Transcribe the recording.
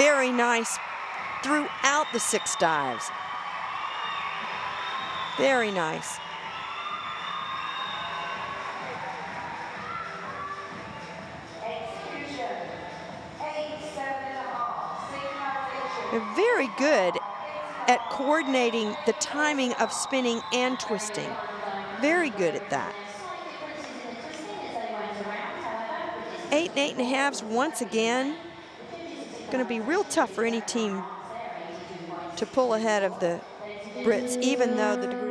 Very nice throughout the six dives. Very nice. They're very good at coordinating the timing of spinning and twisting. Very good at that. Eight and eight and a halves once again. Going to be real tough for any team to pull ahead of the Brits, even though the